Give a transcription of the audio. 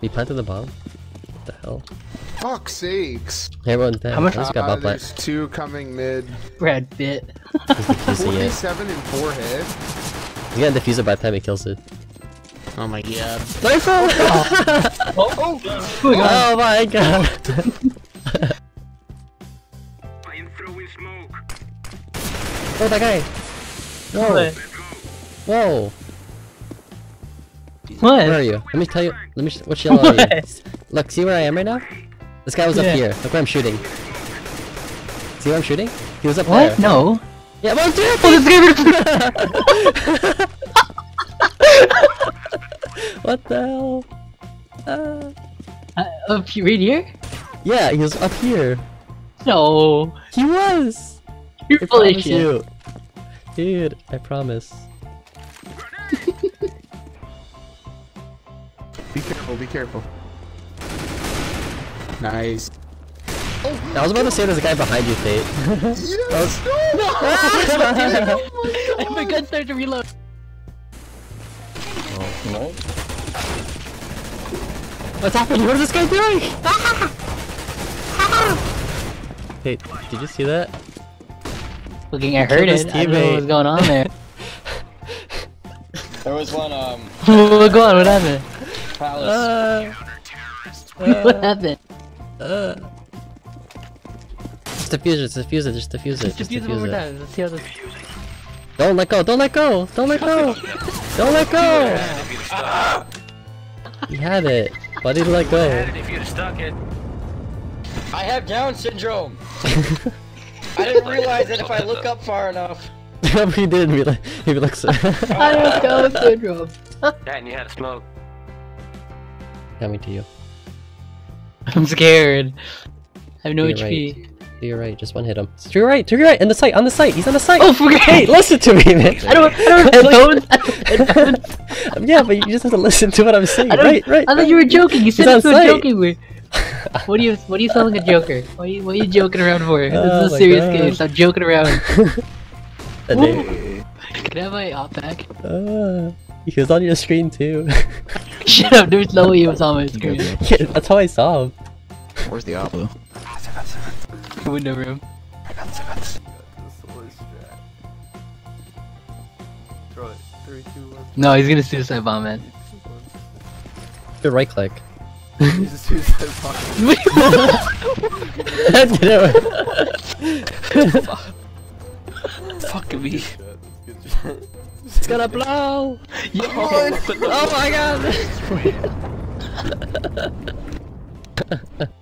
He planted the bomb? What the hell? Fuck sakes. Hey, everyone's dead. How much- I just got Uh, bot plant. there's two coming mid. Brad Pitt. He's defusing it. 47 and 4 hit. He's gonna defuse it by the time he kills it. Oh my god. Rifle! Oh my god. oh my god! I'm throwing smoke. oh, that guy! Whoa! What? Whoa! What? Where are you? Let me tell you. Let me. Which yellow? What? Look, see where I am right now? This guy was Yeah. up here. Look where I'm shooting. See where I'm shooting? He was up What? there. No. Yeah, well, dude! Oh, what the hell? Uh, uh, up here- right here? yeah, he was up here. No. He was! You're full of shit. you. Dude, I promise. Careful, be careful. Nice. I was about to say there's a guy behind you, Fate. Yes! Oh my god, start to reload. What's happening? What is this guy doing? Hey, did you see that? Looking, I heard killed his it. I don't know what was going on there. There was one um what go on? What happened? Palace. Uh, what happened? uh. Just defuse it, just defuse it, just defuse it, just Defuse it one more defuse it. time. Let's see how this. Don't let go, don't let go, don't let go! Don't let go! He had it. Why did he let go? If you'd have stuck it. I have Down syndrome. I didn't realize that if I look up far enough. he didn't realize. He looks. I don't know syndrome. That and you had to smoke. Coming to you. I'm scared. I have no You're HP. To your right, just one hit him. To your right, to your right, in the site, on the site, he's on the site! Oh, forget Hey, listen to me, man! I don't. I don't have yeah, but you just have to listen to what I'm saying. Right, right. I thought you were joking. You said it so jokingly. What are you? What are you selling a joker? What are you? What are you joking around for? Oh this is a serious game. Stop joking around. Can I have my AWP back? uh, he was on your screen too. Shut up. There's no way he was on my screen. Yeah, That's how I saw him. Where's the Apple? Window room. No, he's gonna suicide bomb man. The right click. Fuck me. Gonna blow! oh my god!